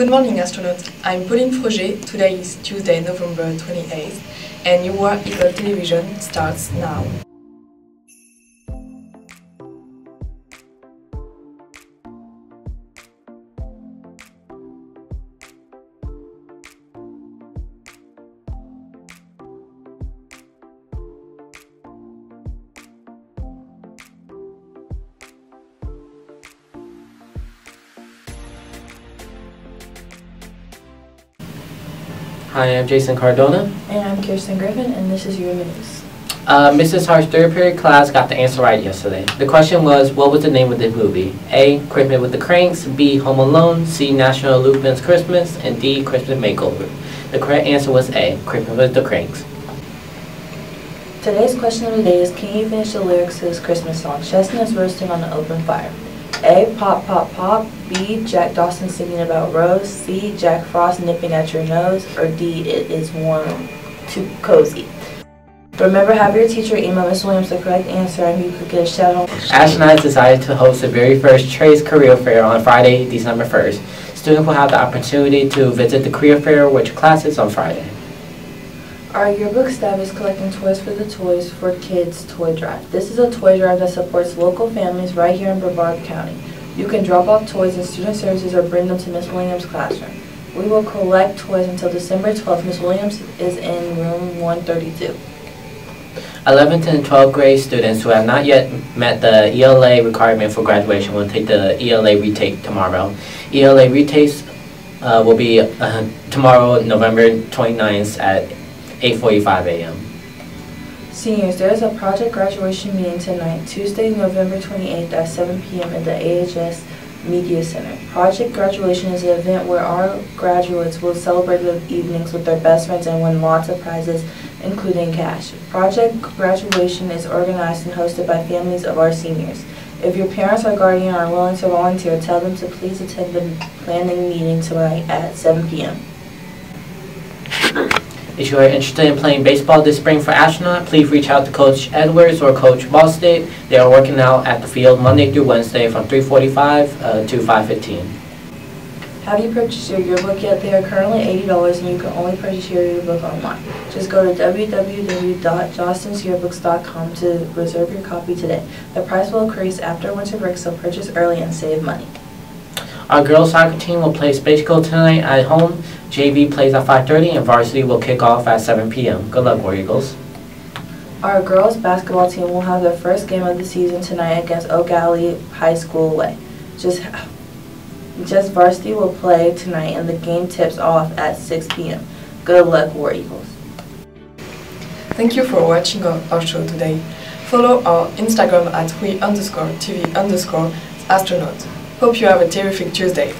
Good morning, astronauts. I'm Pauline Froger. Today is Tuesday, November 28th, and your Eagle television starts now. Hi, I'm Jason Cardona. And I'm Kirsten Griffin, and this is your news. Uh, Mrs. Hart's third period class got the answer right yesterday. The question was, what was the name of the movie? A. Christmas with the Cranks, B. Home Alone, C. National Lampoon's Christmas, and D. Christmas Makeover. The correct answer was A. Christmas with the Cranks. Today's question of the day is, can you finish the lyrics to this Christmas song? Chestnuts roasting on an open fire. A. Pop, pop, pop. B. Jack Dawson singing about Rose. C. Jack Frost nipping at your nose. Or D. It is warm, too cozy. Remember, have your teacher email Ms. Williams the correct answer and you could get a shout out. Astronauts decided to host the very first Trace Career Fair on Friday, December 1st. Students will have the opportunity to visit the career fair with classes on Friday. Our yearbook staff is collecting toys for the Toys for Kids Toy Drive. This is a toy drive that supports local families right here in Brevard County. You can drop off toys in student services or bring them to Ms. Williams' classroom. We will collect toys until December 12th. Ms. Williams is in room 132. 11th and 12th grade students who have not yet met the ELA requirement for graduation will take the ELA retake tomorrow. ELA retakes uh, will be uh, tomorrow, November 29th at 8.45 a.m. Seniors, there is a project graduation meeting tonight, Tuesday, November 28th at 7 p.m. at the AHS Media Center. Project graduation is an event where our graduates will celebrate the evenings with their best friends and win lots of prizes, including cash. Project graduation is organized and hosted by families of our seniors. If your parents or guardian are willing to volunteer, tell them to please attend the planning meeting tonight at 7 p.m. If you are interested in playing baseball this spring for Astronaut, please reach out to Coach Edwards or Coach Ballstate. They are working out at the field Monday through Wednesday from 3:45 uh, to 5:15. Have you purchased your yearbook yet? They are currently $80 and you can only purchase your yearbook online. Just go to www.jostensyearbooks.com to reserve your copy today. The price will increase after winter break, so purchase early and save money. Our girls soccer team will play Space Coast tonight at home. JV plays at 5:30 and varsity will kick off at 7 p.m. Good luck, War Eagles. Our girls basketball team will have their first game of the season tonight against Oak Alley High School away. Just, just varsity will play tonight and the game tips off at 6 p.m. Good luck, War Eagles. Thank you for watching our, our show today. Follow our Instagram at we underscore TV underscore astronaut. Hope you have a terrific Tuesday.